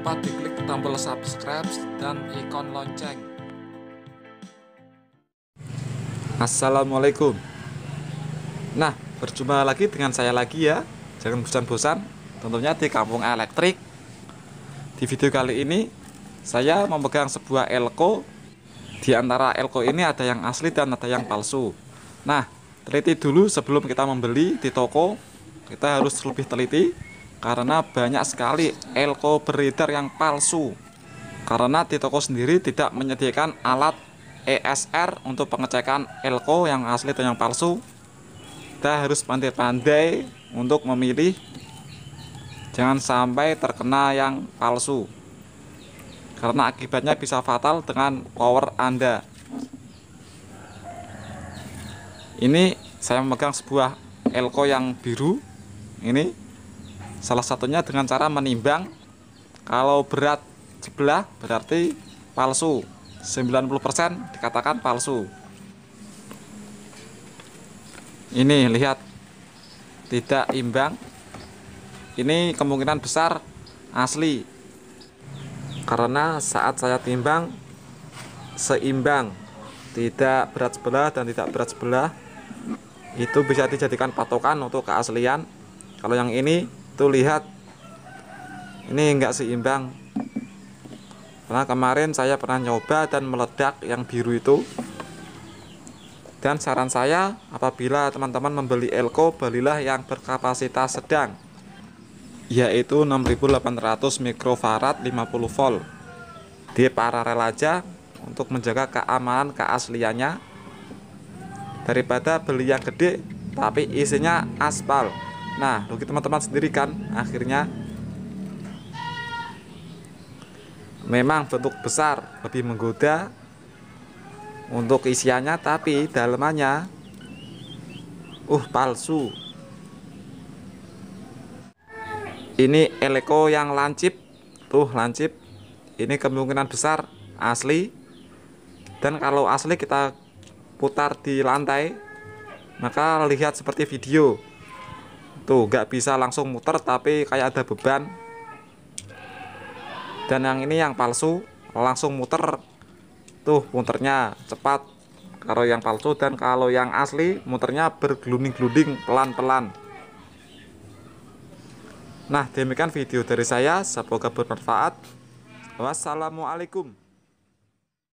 lupa diklik tombol subscribe dan ikon lonceng. Assalamualaikum. Nah, berjumpa lagi dengan saya lagi ya. Jangan bosan-bosan, tentunya di Kampung Elektrik. Di video kali ini, saya memegang sebuah elko. Di antara elko ini ada yang asli dan ada yang palsu. Nah, teliti dulu sebelum kita membeli di toko. Kita harus lebih teliti karena banyak sekali elko beredar yang palsu. Karena di toko sendiri tidak menyediakan alat ESR untuk pengecekan elko yang asli dan yang palsu. Kita harus pandai-pandai untuk memilih. Jangan sampai terkena yang palsu. Karena akibatnya bisa fatal dengan power anda. Ini saya memegang sebuah elko yang biru. Ini Salah satunya dengan cara menimbang kalau berat sebelah berarti palsu. 90% dikatakan palsu. Ini lihat. Tidak imbang. Ini kemungkinan besar asli. Karena saat saya timbang seimbang. Tidak berat sebelah dan tidak berat sebelah itu bisa dijadikan patokan untuk keaslian. Kalau yang ini tuh lihat ini enggak seimbang. Karena kemarin saya pernah nyoba dan meledak yang biru itu. Dan saran saya apabila teman-teman membeli elko belilah yang berkapasitas sedang yaitu 6800 mikrofarad 50 volt. Di paralel aja untuk menjaga keamanan keasliannya. Daripada beli yang gede tapi isinya aspal Nah, bagi teman-teman sendiri kan akhirnya memang bentuk besar lebih menggoda untuk isiannya tapi dalamannya uh palsu. Ini eleko yang lancip, tuh lancip. Ini kemungkinan besar asli. Dan kalau asli kita putar di lantai, maka lihat seperti video tuh nggak bisa langsung muter tapi kayak ada beban. Dan yang ini yang palsu langsung muter. Tuh muternya cepat. Kalau yang palsu dan kalau yang asli muternya bergelunding-gelunding pelan-pelan. Nah demikian video dari saya. Semoga bermanfaat. Wassalamualaikum